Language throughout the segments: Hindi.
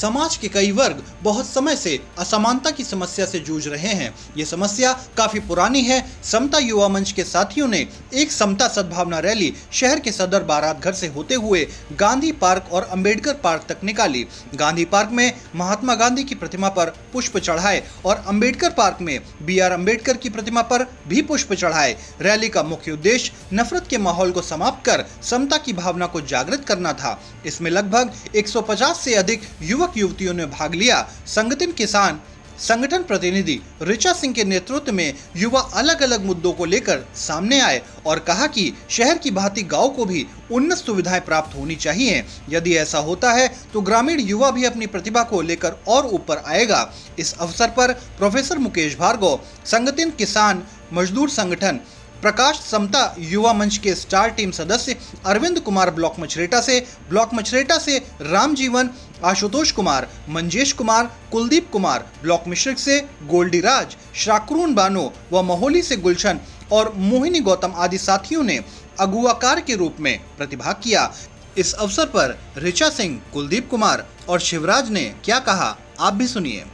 समाज के कई वर्ग बहुत समय से असमानता की समस्या से जूझ रहे हैं। ये समस्या काफ़ी पुरानी है। समता युवा मंच के साथियों ने एक समता सद्भावना रैली शहर के सदर बारात घर से होते हुए गांधी पार्क और अंबेडकर पार्क तक निकाली। गांधी पार्क में महात्मा गांधी की प्रतिमा पर पुष्प चढ़ाए और अंबेडकर पार्क में बी आर अंबेडकर की प्रतिमा पर भी पुष्प चढ़ाए। रैली का मुख्य उद्देश्य नफरत के माहौल को समाप्त कर समता की भावना को जागृत करना था। इसमें लगभग 150 से अधिक युवक युवतियों ने भाग लिया। संगठन किसान, संगठन प्रतिनिधि ऋचा सिंह के नेतृत्व में युवा अलग अलग मुद्दों को लेकर सामने आए और कहा कि शहर की भांति गाँव को भी उन्नत सुविधाएँ प्राप्त होनी चाहिए। यदि ऐसा होता है तो ग्रामीण युवा भी अपनी प्रतिभा को लेकर और ऊपर आएगा। इस अवसर पर प्रोफेसर मुकेश भार्गव, संगठन किसान, मजदूर संगठन प्रकाश समता युवा मंच के स्टार टीम सदस्य अरविंद कुमार ब्लॉक मछरेटा से, ब्लॉक मछरेटा से रामजीवन आशुतोष कुमार, मंजेश कुमार, कुलदीप कुमार, ब्लॉक मिश्रिक से गोल्डी राज शाकरून बानो व मोहोली से गुलशन और मोहिनी गौतम आदि साथियों ने अगुआकार के रूप में प्रतिभाग किया। इस अवसर पर ऋचा सिंह, कुलदीप कुमार और शिवराज ने क्या कहा, आप भी सुनिए।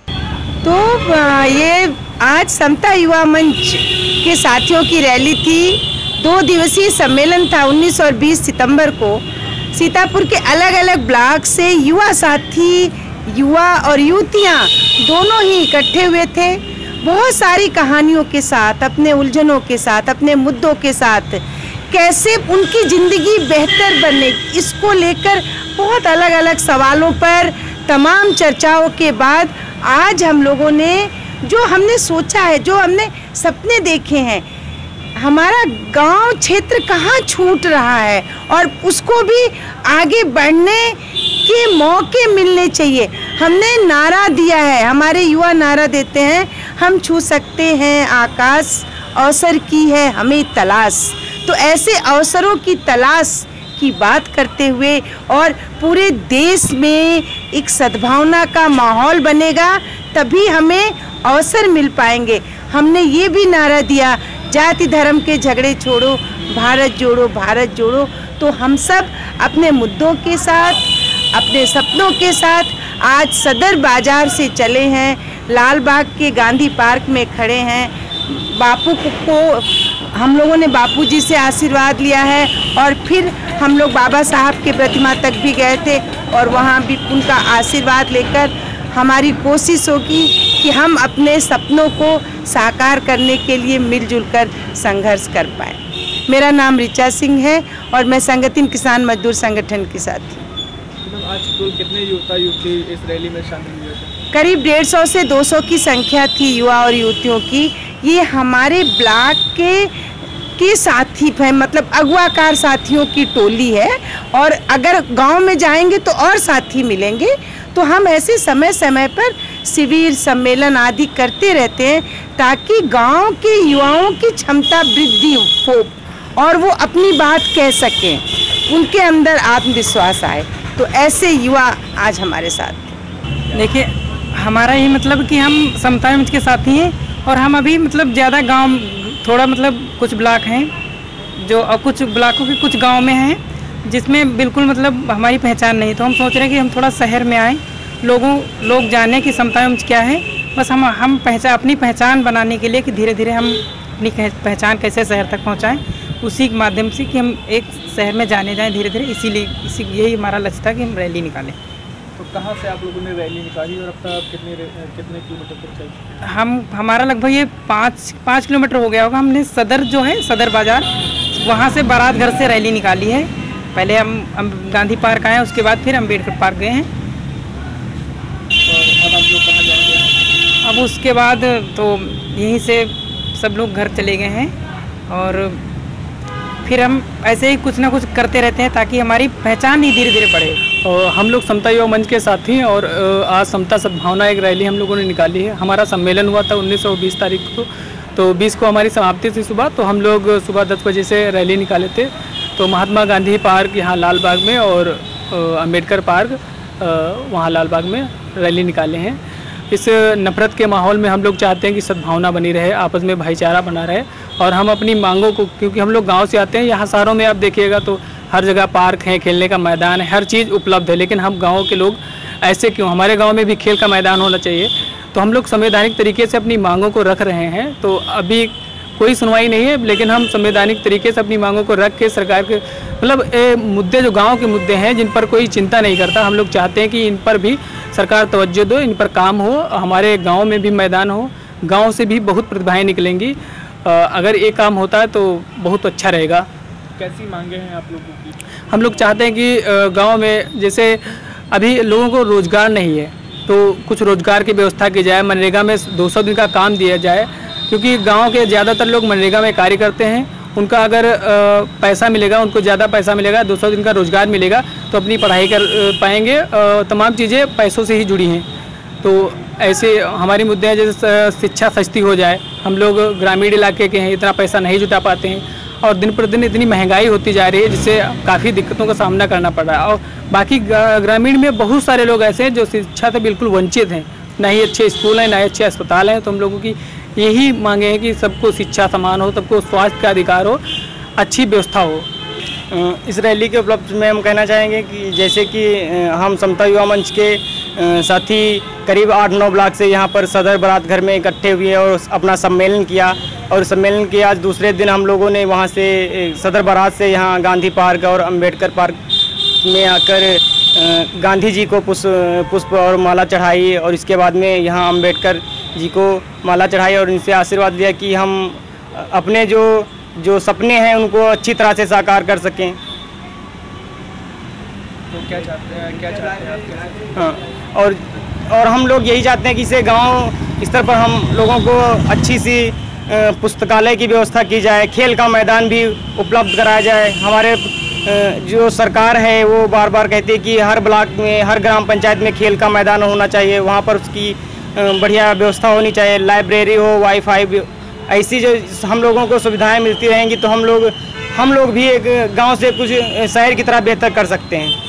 तो ये आज समता युवा मंच के साथियों की रैली थी। दो दिवसीय सम्मेलन था 19 और 20 सितंबर को। सीतापुर के अलग अलग ब्लॉक से युवा साथी, युवा और युवतियाँ दोनों ही इकट्ठे हुए थे। बहुत सारी कहानियों के साथ, अपने उलझनों के साथ, अपने मुद्दों के साथ, कैसे उनकी ज़िंदगी बेहतर बने, इसको लेकर बहुत अलग अलग सवालों पर तमाम चर्चाओं के बाद आज हम लोगों ने जो हमने सोचा है, जो हमने सपने देखे हैं, हमारा गाँव क्षेत्र कहाँ छूट रहा है और उसको भी आगे बढ़ने के मौके मिलने चाहिए। हमने नारा दिया है, हमारे युवा नारा देते हैं, हम छू सकते हैं आकाश, अवसर की है हमें तलाश। तो ऐसे अवसरों की तलाश की बात करते हुए और पूरे देश में एक सद्भावना का माहौल बनेगा, तभी हमें अवसर मिल पाएँगे। हमने ये भी नारा दिया, जाति धर्म के झगड़े छोड़ो, भारत जोड़ो भारत जोड़ो। तो हम सब अपने मुद्दों के साथ, अपने सपनों के साथ आज सदर बाज़ार से चले हैं। लाल बाग के गांधी पार्क में खड़े हैं। बापू को हम लोगों ने बापू जी से आशीर्वाद लिया है और फिर हम लोग बाबा साहब के प्रतिमा तक भी गए थे और वहाँ भी उनका आशीर्वाद लेकर हमारी कोशिश होगी कि हम अपने सपनों को साकार करने के लिए मिलजुल कर संघर्ष कर पाए। मेरा नाम रिचा सिंह है और मैं संगठन किसान मजदूर संगठन के साथ आज कितने युवता युवती इस रैली में शामिल हुए थे? करीब डेढ़ सौ से दो सौ की संख्या थी युवा और युवतियों की। ये हमारे ब्लॉक के के साथी है मतलब अगुआकार साथियों की टोली है। और अगर गाँव में जाएँगे तो और साथी मिलेंगे। तो हम ऐसे समय समय पर शिविर, सम्मेलन आदि करते रहते हैं, ताकि गाँव के युवाओं की क्षमता वृद्धि हो और वो अपनी बात कह सकें। उनके अंदर आत्मविश्वास आए। तो ऐसे युवा आज हमारे साथ देखिए, हमारा ये मतलब कि हम समता के साथी हैं। और हम अभी मतलब ज़्यादा गाँव, थोड़ा मतलब कुछ ब्लॉक हैं, जो और कुछ ब्लॉकों के कुछ गाँव में हैं, जिसमें बिल्कुल मतलब हमारी पहचान नहीं। तो हम सोच रहे हैं कि हम थोड़ा शहर में आएँ, लोगों, लोग जाने की क्षमता क्या है। बस हम हम पहचान अपनी पहचान बनाने के लिए कि धीरे धीरे हम अपनी पहचान कैसे शहर तक पहुँचाएँ, उसी के माध्यम से कि हम एक शहर में जाने जाएँ धीरे धीरे इसीलिए, इसी, यही हमारा लक्ष्य था कि हम रैली निकालें। तो कहाँ से आप लोगों ने रैली निकाली और अब तक कितने कितने किलोमीटर तक चल हम हमारा लगभग ये पाँच पाँच किलोमीटर हो गया होगा। हमने सदर जो है सदर बाज़ार वहाँ से बारात घर से रैली निकाली है। पहले हम, हम गांधी पार्क आए उसके बाद फिर अंबेडकर पार्क गए हैं। अब उसके बाद तो यहीं से सब लोग घर चले गए हैं। और फिर हम ऐसे ही कुछ ना कुछ करते रहते हैं ताकि हमारी पहचान ही धीरे धीरे बढ़े। और हम लोग समता युवा मंच के साथ ही और आज समता सद्भावना एक रैली हम लोगों ने निकाली है। हमारा सम्मेलन हुआ था 19 और 20 तारीख को। तो 20 को हमारी समाप्ति थी सुबह तो हम लोग सुबह दस बजे से रैली निकाले थे। तो महात्मा गांधी पार्क यहाँ लाल बाग में और अंबेडकर पार्क वहाँ लाल बाग में रैली निकाले हैं। इस नफ़रत के माहौल में हम लोग चाहते हैं कि सद्भावना बनी रहे, आपस में भाईचारा बना रहे और हम अपनी मांगों को, क्योंकि हम लोग गाँव से आते हैं, यहाँ शहरों में आप देखिएगा तो हर जगह पार्क है, खेलने का मैदान है, हर चीज़ उपलब्ध है, लेकिन हम गाँव के लोग ऐसे क्यों? हमारे गाँव में भी खेल का मैदान होना चाहिए। तो हम लोग संवैधानिक तरीके से अपनी मांगों को रख रहे हैं। तो अभी कोई सुनवाई नहीं है, लेकिन हम संवैधानिक तरीके से अपनी मांगों को रख के सरकार के मतलब मुद्दे जो गाँव के मुद्दे हैं, जिन पर कोई चिंता नहीं करता। हम लोग चाहते हैं कि इन पर भी सरकार तवज्जो दो, इन पर काम हो, हमारे गाँव में भी मैदान हो, गाँव से भी बहुत प्रतिभाएँ निकलेंगी। अगर ये काम होता है तो बहुत अच्छा रहेगा। कैसी मांगे हैं आप लोगों की? हम लोग चाहते हैं कि गाँव में जैसे अभी लोगों को रोज़गार नहीं है तो कुछ रोज़गार की व्यवस्था की जाए, मनरेगा में 200 दिन का काम दिया जाए, क्योंकि गाँव के ज़्यादातर लोग मनरेगा में कार्य करते हैं। उनका अगर पैसा मिलेगा, उनको ज़्यादा पैसा मिलेगा 200 दिन का रोज़गार मिलेगा तो अपनी पढ़ाई कर पाएँगे। तमाम चीज़ें पैसों से ही जुड़ी हैं। तो ऐसे हमारी मुद्दे हैं, जैसे शिक्षा सस्ती हो जाए, हम लोग ग्रामीण इलाके के हैं, इतना पैसा नहीं जुटा पाते हैं। और दिन प्रतिदिन इतनी महँगाई होती जा रही है जिससे काफ़ी दिक्कतों का सामना करना पड़ रहा है। और बाकी ग्रामीण में बहुत सारे लोग ऐसे हैं जो शिक्षा से बिल्कुल वंचित हैं। ना ही अच्छे स्कूल हैं, ना ही अच्छे अस्पताल हैं। तो हम लोगों की यही मांगे हैं कि सबको शिक्षा समान हो, सबको स्वास्थ्य का अधिकार हो, अच्छी व्यवस्था हो। इस रैली के उपलब्ध में हम कहना चाहेंगे कि जैसे कि हम समता युवा मंच के साथी करीब आठ नौ ब्लॉक से यहाँ पर सदर बारात घर में इकट्ठे हुए और अपना सम्मेलन किया। और सम्मेलन के आज दूसरे दिन हम लोगों ने वहाँ से सदर बारात से यहाँ गांधी पार्क और अंबेडकर पार्क में आकर गांधी जी को पुष्प पुष्प और माला चढ़ाई और इसके बाद में यहाँ अंबेडकर जी को माला चढ़ाई और इनसे आशीर्वाद लिया कि हम अपने जो जो सपने हैं उनको अच्छी तरह से साकार कर सकें। तो क्या चाहते हैं क्या चाहते हैं हाँ और और हम लोग यही चाहते हैं कि इसे गाँव स्तर पर हम लोगों को अच्छी सी पुस्तकालय की व्यवस्था की जाए, खेल का मैदान भी उपलब्ध कराया जाए। हमारे जो सरकार है, वो बार बार कहती है कि हर ब्लॉक में, हर ग्राम पंचायत में खेल का मैदान होना चाहिए। वहाँ पर उसकी बढ़िया व्यवस्था होनी चाहिए। लाइब्रेरी हो, वाईफाई ऐसी जो हम लोगों को सुविधाएँ मिलती रहेंगी तो हम लोग हम लोग भी एक गाँव से कुछ शहर की तरह बेहतर कर सकते हैं।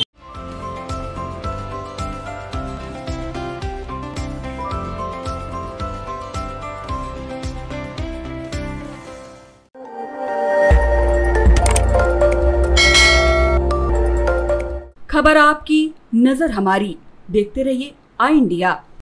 खबर आपकी नज़र हमारी। देखते रहिए आई इंडिया।